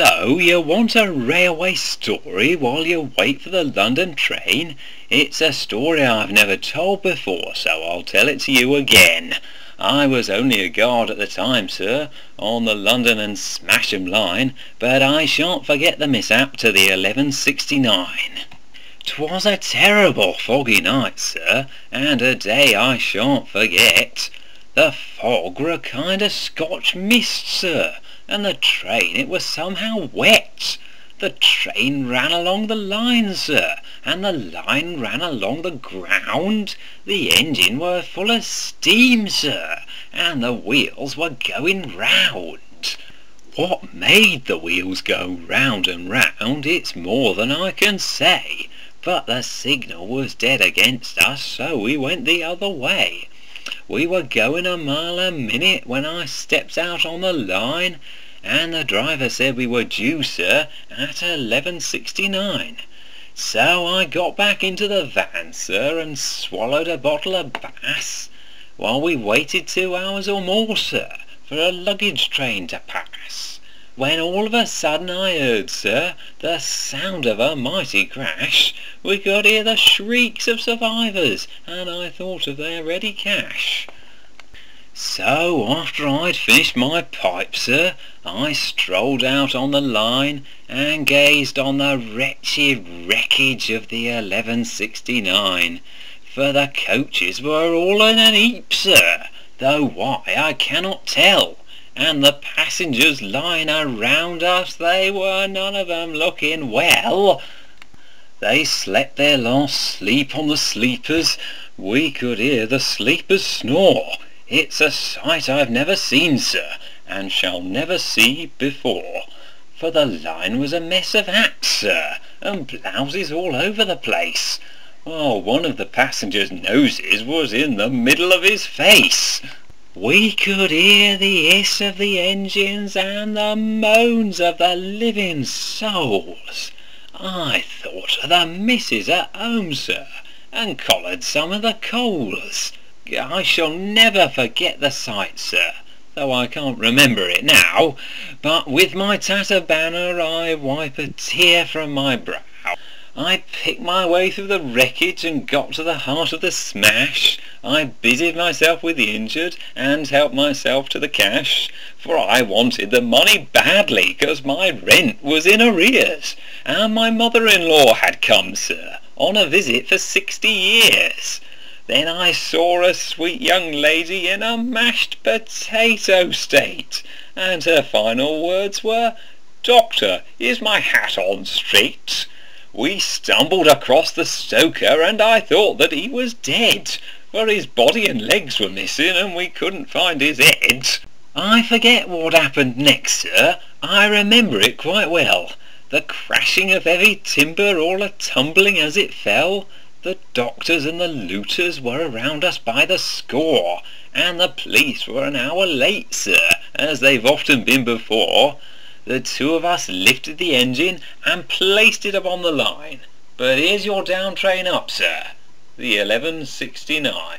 So, you want a railway story while you wait for the London train? It's a story I've never told before, so I'll tell it to you again. I was only a guard at the time, sir, on the London and Smasham line, but I shan't forget the mishap to the 1169. 'Twas a terrible foggy night, sir, and a day I shan't forget. The fog were a kind of Scotch mist, sir, and the train it was somehow wet. The train ran along the line, sir, and the line ran along the ground. The engine were full of steam, sir, and the wheels were going round. What made the wheels go round and round, it's more than I can say, but the signal was dead against us, so we went the other way. We were going a mile a minute when I stepped out on the line, and the driver said we were due, sir, at 11.69. So I got back into the van, sir, and swallowed a bottle of Bass, while we waited two hours or more, sir, for a luggage train to pass, when all of a sudden I heard, sir, the sound of a mighty crash. We could hear the shrieks of survivors, and I thought of their ready cash. So after I'd finished my pipe, sir, I strolled out on the line and gazed on the wretched wreckage of the 1169, for the coaches were all in an heap, sir, though why I cannot tell, and the passengers lying around us, they were none of 'em looking well. They slept their last sleep on the sleepers. We could hear the sleepers snore. It's a sight I've never seen, sir, and shall never see before. For the line was a mess of hats, sir, and blouses all over the place. Oh, one of the passengers' noses was in the middle of his face. We could hear the hiss of the engines and the moans of the living souls. I thought of the missus at home, sir, and collared some of the coals. I shall never forget the sight, sir, though I can't remember it now, but with my tatter banner I wipe a tear from my brow. I picked my way through the wreckage and got to the heart of the smash. I busied myself with the injured and helped myself to the cash, for I wanted the money badly, 'cause my rent was in arrears, and my mother-in-law had come, sir, on a visit for sixty years. Then I saw a sweet young lady in a mashed potato state, and her final words were, Doctor, is my hat on straight? We stumbled across the stoker, and I thought that he was dead, for his body and legs were missing, and we couldn't find his head. I forget what happened next, sir. I remember it quite well. The crashing of heavy timber all a-tumbling as it fell, the doctors and the looters were around us by the score, and the police were an hour late, sir, as they've often been before. The two of us lifted the engine and placed it upon the line. But here's your down train up, sir, the 1169.